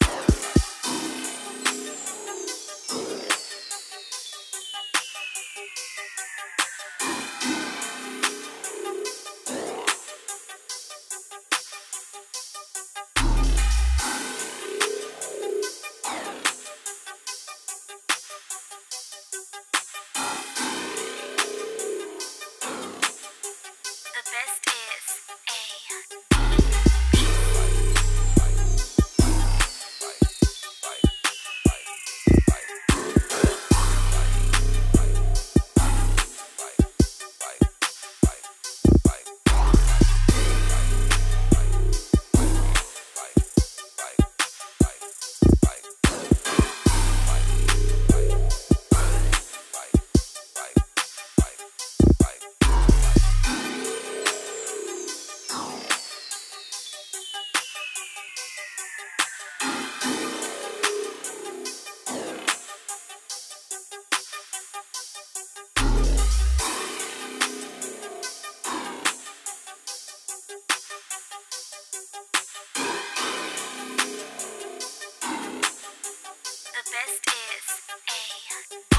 Yeah. This is a